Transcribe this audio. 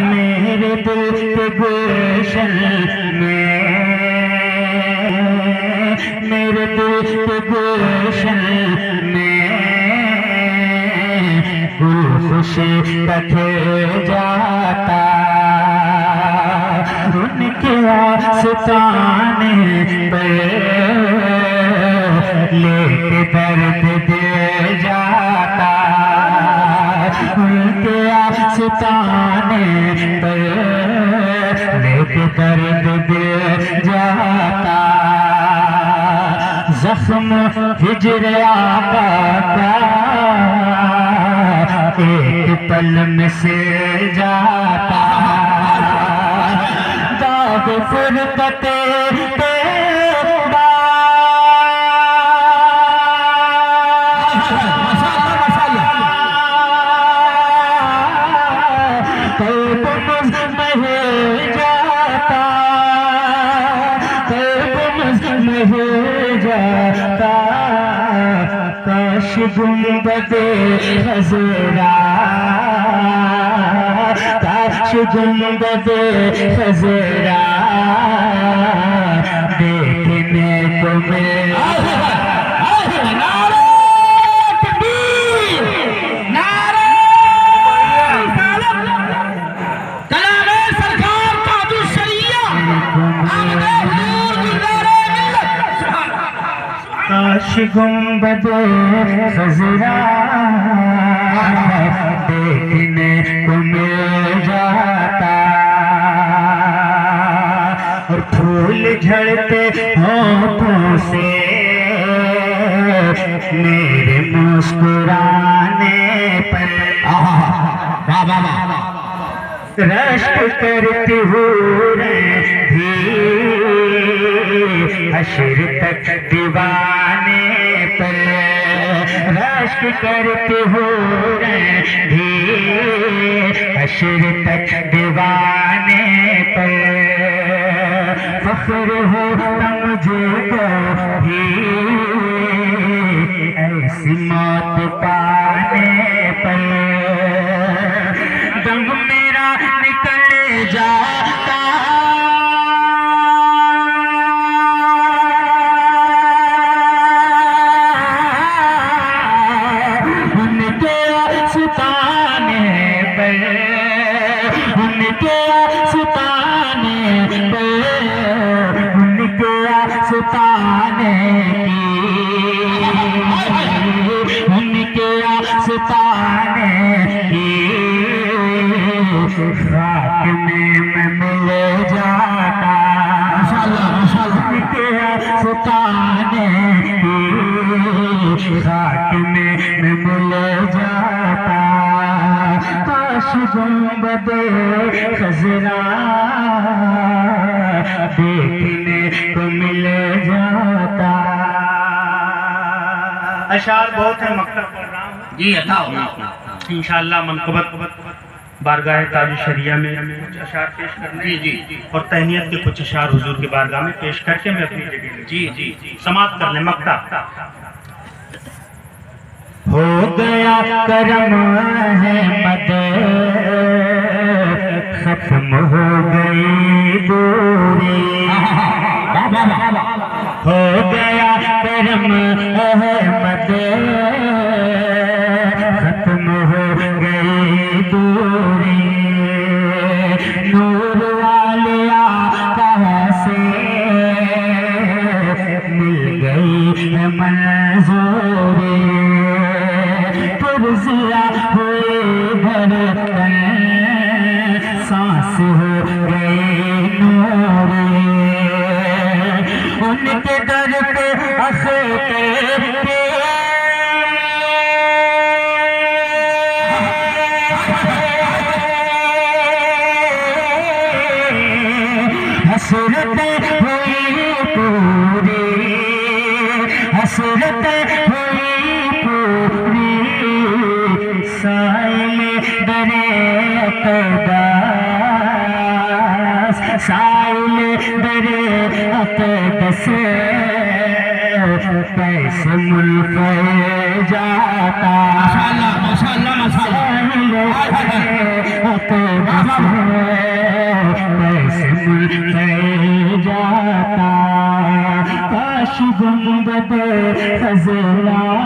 मेरे दिल के गुलशन में। मेरे दिल के गुलशन में। गुल खुशी रखे जाता। उनके आस्ताने पर लेके दर्द दे जाता उनके आस्ताने पर दर्द दे जाता। जख्म हिजर एक पल में से जाता। दाग फुरकते जाता मह जुमस मह जा तुम्बे गुंबद खजरा, देखने को मिल जाता। और फूल झड़ते होठों से, मेरे मुस्कुराने पर। रश्क करती हूँ हशर तक दीवाने पर रश्क करते हो अशर तक दीवाने पर फख्र हो मुझे ऐसी मौत पाने पर सुताने उनके सुताने की रात में मिल जाता उनके सुताने की रात में मिल अशार बहुत है मकतब पढ़ रहा हूँ जी अता इंशाल्लाह मनकबत बारगाह ताज शरिया में कुछ अशार पेश करने जी जी। जी और तहनीत के कुछ अशार हुजूर के बारगाह में पेश करके मैं अपनी जगह जी जी जी। समाप्त कर ले मक्ता हो गया करम है मद खत्म हो गई दूरी। हो गया करम है दूरी नूर वालिया कैसे मिल गई मंजूरी। पुरजिया हुए धड़कन हसरत हुई पूरी हसरत हुई पूरी साइल दरे अकदास साइल दरे अकदस कैसे मुल्क जाता माशाल्लाह माशाल्लाह सजा